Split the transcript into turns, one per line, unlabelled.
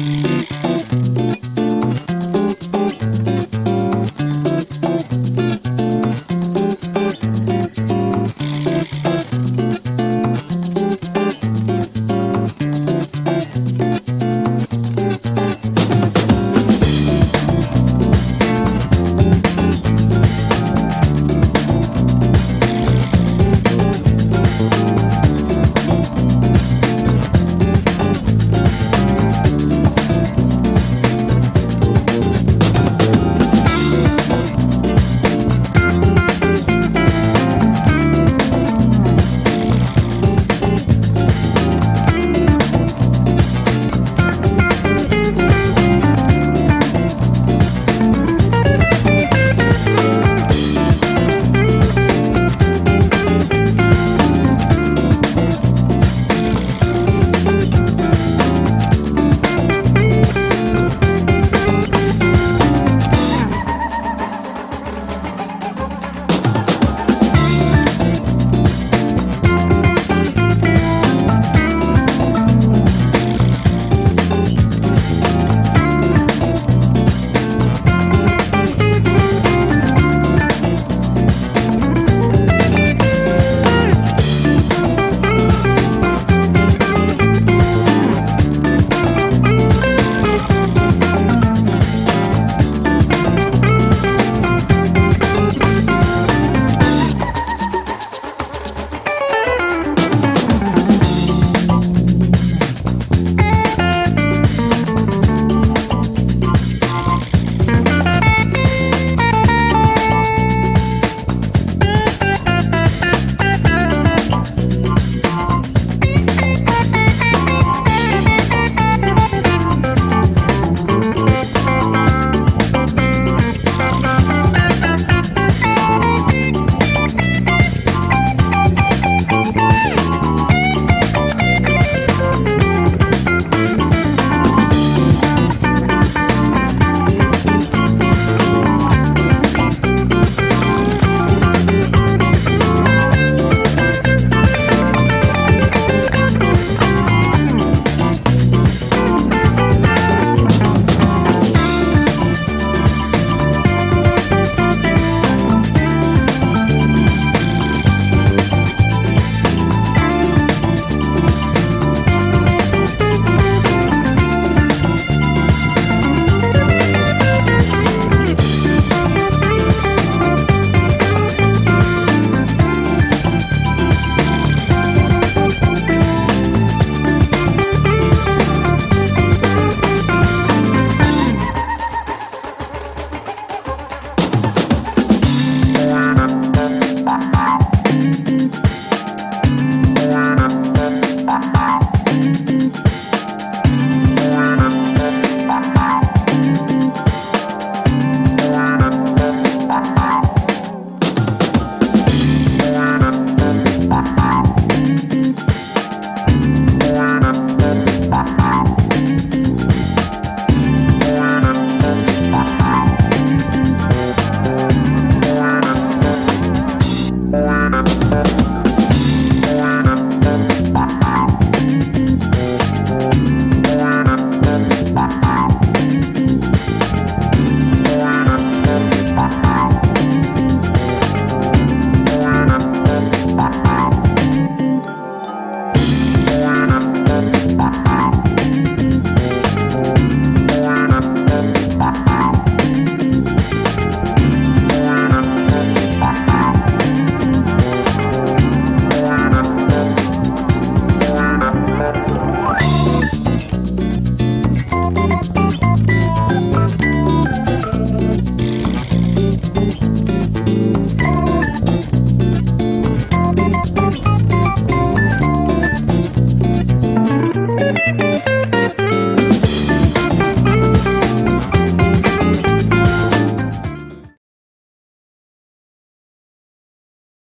Mm-hmm.